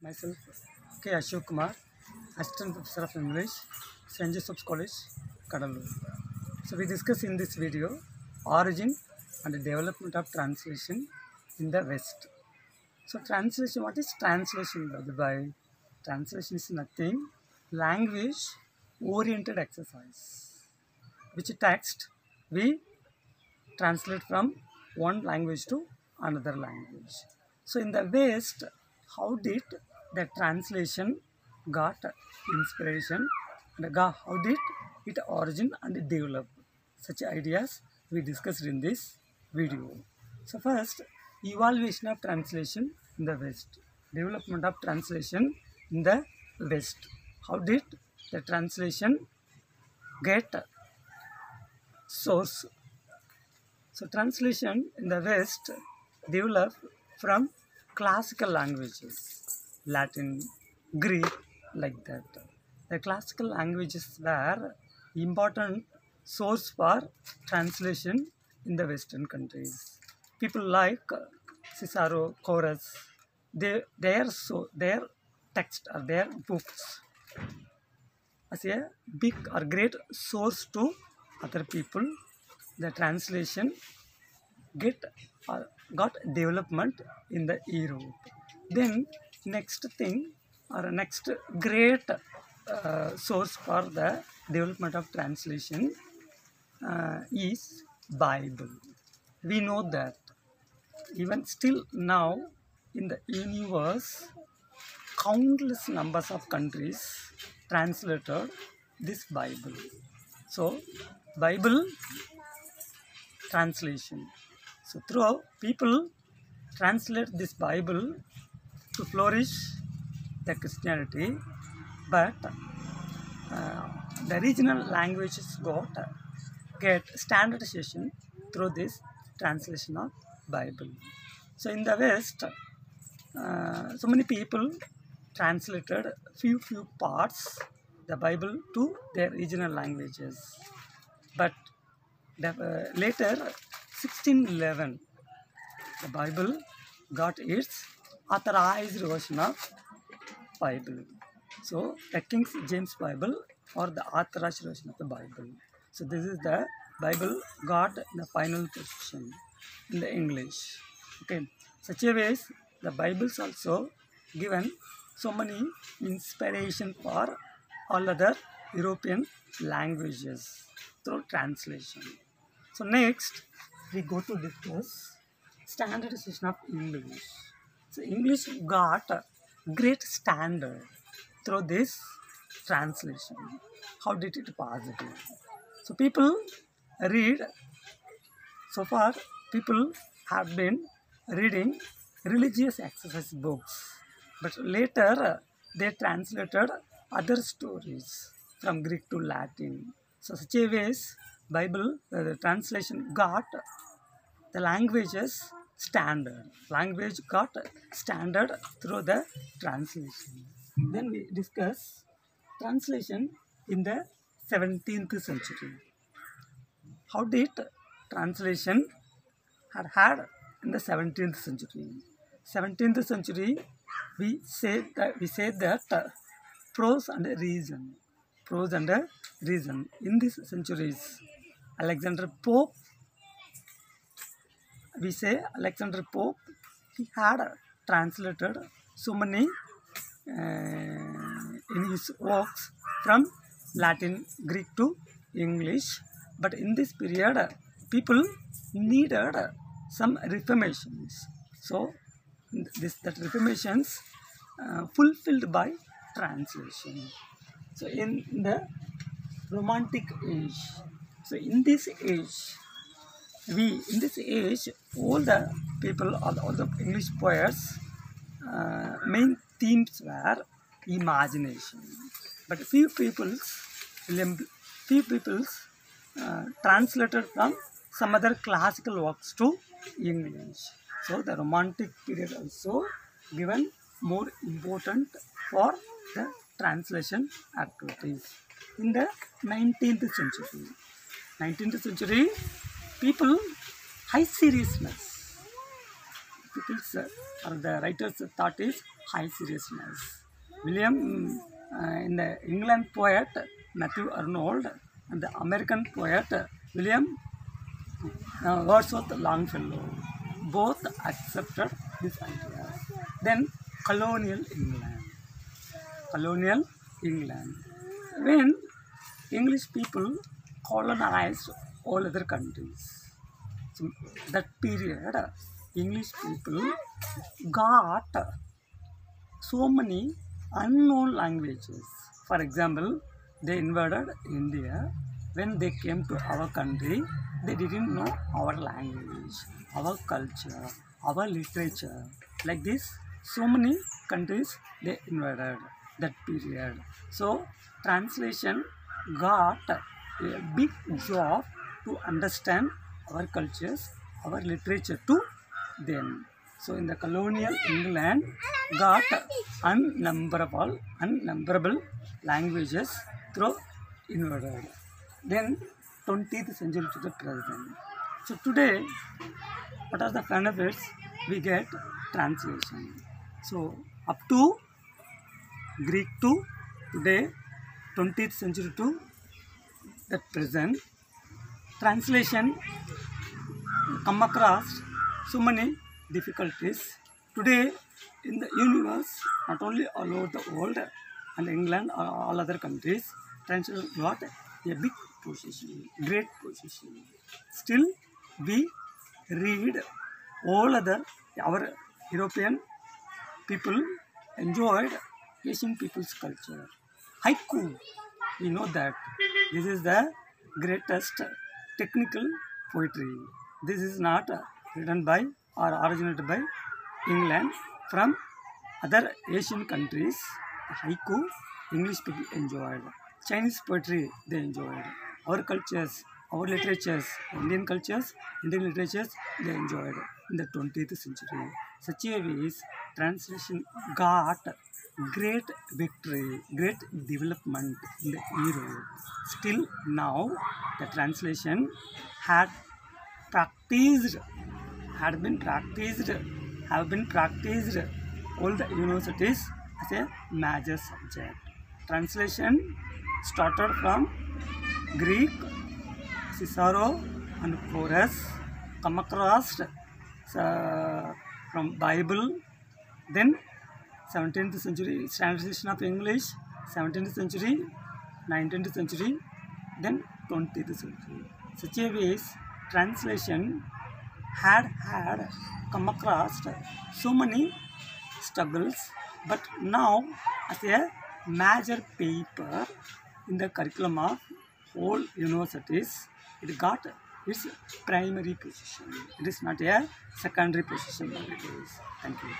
Myself, K. Ashok Kumar, Assistant Professor of English, St. Joseph's College, Cuddalore. So we discuss in this video origin and development of translation in the West. So translation, what is translation by the by? Translation is nothing, language oriented exercise. Which text we translate from one language to another language. So in the West, how did the translation got inspiration and got, how did it origin and develop? Such ideas we discussed in this video. So first, evaluation of translation in the West. Development of translation in the West. How did the translation get source so translation in the West developed from classical languages, Latin, Greek, like that. The classical languages were important source for translation in the Western countries. People like Cicero, Horace, they their so their text or their books as a big or great source to other people the translation get uh, got development in the Europe. Then next thing or next great uh, source for the development of translation uh, is Bible. We know that even still now in the universe countless numbers of countries translated this Bible. So Bible translation. So through people translate this Bible to flourish the Christianity, but uh, the regional languages got get standardization through this translation of Bible. So in the West, uh, so many people translated few few parts the Bible to their regional languages, but the, uh, later 1611 the bible got its authorized version of bible. So the king james bible or the authorized version of the bible. So this is the bible got the final position in the english. Okay. Such a ways the bibles also given so many inspiration for all other european languages through translation. So next we go to discuss standardization of English. English got great standard through this translation. How did it possible? So people read so far people have been reading religious exercise books but later they translated other stories from Greek to Latin. So such a ways Bible, uh, the translation got the languages standard. Language got standard through the translation. Then we discuss translation in the 17th century. How did translation had had in the 17th century? 17th century, we said that we say that uh, prose and reason, prose and reason. In these centuries, Alexander Pope, we say Alexander Pope, he had translated so many uh, in his works from Latin, Greek to English. But in this period, people needed some reformations. So, this that reformations uh, fulfilled by translation. So, in the Romantic age, so in this age, we in this age, all the people, all, all the English poets, uh, main themes were imagination. But few people's, few people's uh, translated from some other classical works to English. So the Romantic period also given more important for the translation activities. In the 19th century, 19th century, people high seriousness. people's or the writer's thought is high seriousness. William, uh, in the England poet Matthew Arnold and the American poet William uh, Wordsworth Longfellow both accepted this idea. Then colonial England. Colonial England. When English people colonized all other countries, so that period, English people got so many unknown languages. For example, they invaded India. When they came to our country, they didn't know our language, our culture, our literature. Like this, so many countries they invaded that period. So, translation got a big job to understand our cultures, our literature to them. So in the colonial England got unnumberable, unnumberable languages through invaded. Then 20th century to the present. So today, what are the benefits? We get translation. So up to Greek to today, 20th century to the present, translation come across so many difficulties. Today, in the universe, not only all over the world and England or all other countries, translation got a big position, great position. Still, we read all other our European people enjoyed Asian people's culture. Haiku, we know that this is the greatest technical poetry. This is not written by or originated by England from other Asian countries. Haiku, English people enjoyed. Chinese poetry they enjoyed. Our cultures, our literatures, Indian cultures, Indian literatures they enjoyed in the 20th century. Such a ways translation got great victory, great development in the Europe. Still now the translation had practiced had been practiced have been practiced all the universities as a major subject. Translation started from Greek, Cicero and Horace, come across from Bible, then 17th century translation of English, 17th century, 19th century, then 20th century. Such a ways translation had had come across so many struggles, but now as a major paper in the curriculum of all universities, it got its primary position. It is not a secondary position. Thank you.